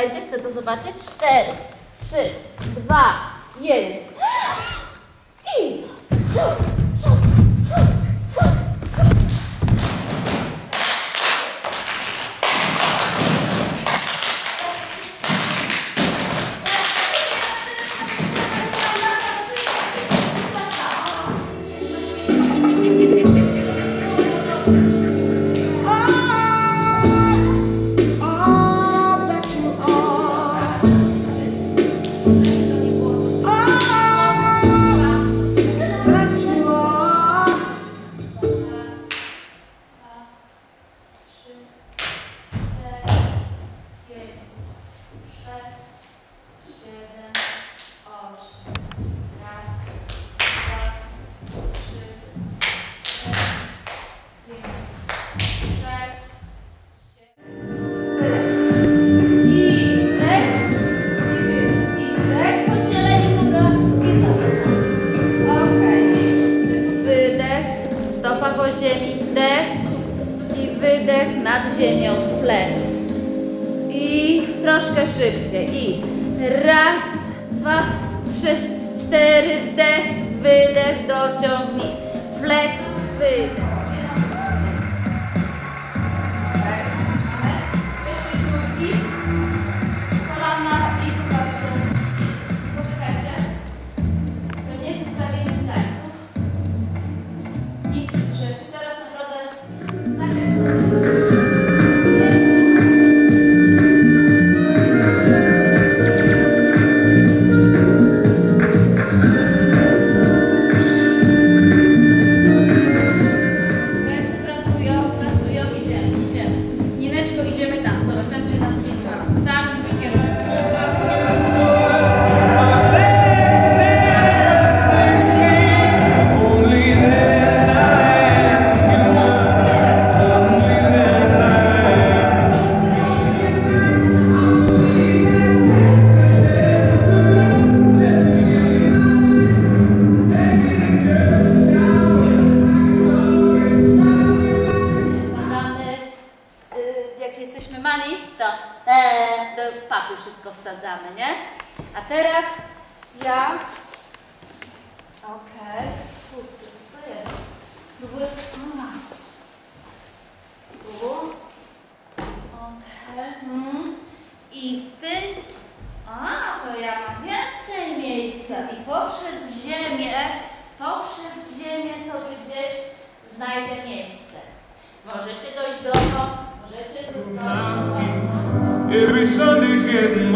Poczekajcie, chcę to zobaczyć. Cztery, trzy, dwa, jeden. I... stopa po ziemi, wdech i wydech nad ziemią, flex. I troszkę szybciej. I raz, dwa, trzy, cztery, wdech, wydech, dociągnij. Flex, wydech. Papy wszystko wsadzamy, nie? A teraz ja... Okej. Kurczę, co to jest? Próbuję... Tu. Okej. Mm. I w tym... A, to ja mam więcej miejsca. I poprzez ziemię, poprzez ziemię sobie gdzieś znajdę miejsce. Możecie dojść dokąd, możecie dojść. Every Sunday's getting